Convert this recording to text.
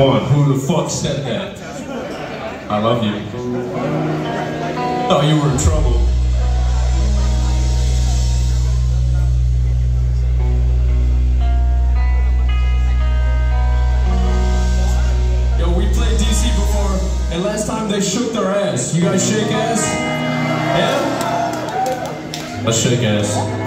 Oh, on, who the fuck said that? I love you. Thought you were in trouble. Yo, we played DC before, and last time they shook their ass. You guys shake ass? Yeah? Let's shake ass.